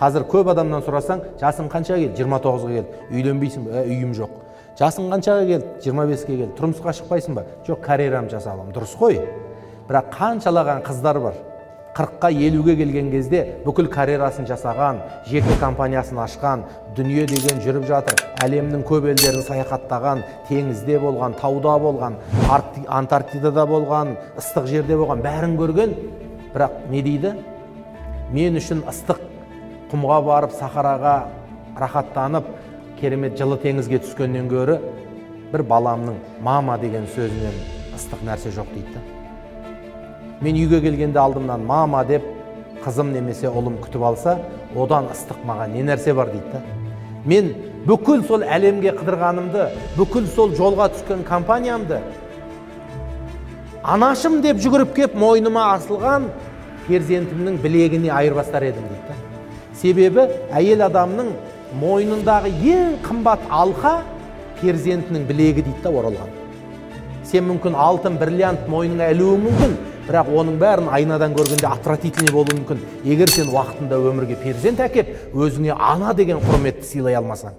қазір көп адамнан сұрасаң жасың қаншаға келді? жиырма тоғызға келді. Үйленбейсің ба ә, үйім жоқ. Жасың қаншаға келді? жиырма беске келді. тұрмысқа шықпайсың ба? Жоқ карьерамды жасап дұрыс қой. Бірақ қаншалаған қыздар бар. қырыққа елуге келген кезде бүкіл карьерасын жасаған жеке компаниясын ашқан дүние деген жүріп жатыр әлемнің көп елдерін саяхаттаған теңізде болған тауда болған антарктидада болған ыстық жерде болған бәрін көрген. Бірақ не дейді? Мен үшін ыстық құмға барып сахараға рахаттанып керемет жылы теңізге түскеннен гөрі бір баламның мама деген сөзінен ыстық нәрсе жоқ дейді мен үйге келгенде алдымнан мама деп қызым немесе ұлым күтіп алса одан ыстық маған не нәрсе бар дейді мен бүкіл сол әлемге қыдырғанымды бүкіл сол жолға түскен компаниямды анашым деп жүгіріп кеп мойныма асылған перзентімнің білегіне айырбастар едім дейді себебі әйел адамның мойнындағы ең қымбат алқа перзентінің білегі дейді да оралған. Сен мүмкін алтын бриллиант мойныңа ілуі мүмкін бірақ оның бәрін айнадан көргенде отвратительный болуы мүмкін. Егер сен уақытында өмірге перзент әкеп өзіңе ана деген құрметті сыйлай алмасаң.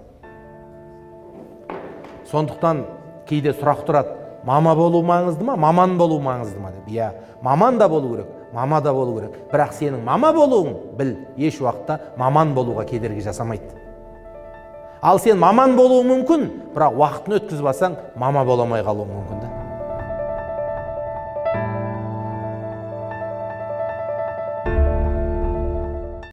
Сондықтан кейде сұрақ тұрады мама болу маңызды ма? Маман болу маңызды ма? деп. Иә маман да болу керек. Мама да болу керек. Бірақ сенің мама болуың біл еш уақытта маман болуға кедергі жасамайды. Ал сен маман болуың мүмкін бірақ уақытын өткізіп алсаң мама бола алмай қалуың мүмкін да.